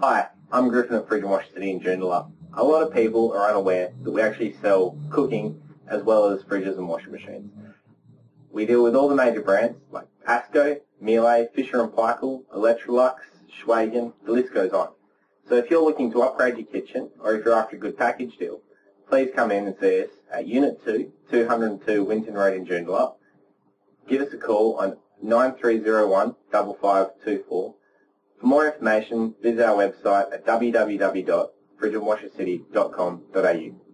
Hi, I'm Griffin at and Wash City in Joondalup. A lot of people are unaware that we actually sell cooking as well as fridges and washing machines. We deal with all the major brands like Pasco, Miele, Fisher & Paykel, Electrolux, Schwagen, the list goes on. So if you're looking to upgrade your kitchen or if you're after a good package deal, please come in and see us at Unit 2, 202 Winton Road in Joondalup. Give us a call on 9301 5524. For more information, visit our website at www.fridgeandwashercity.com.au.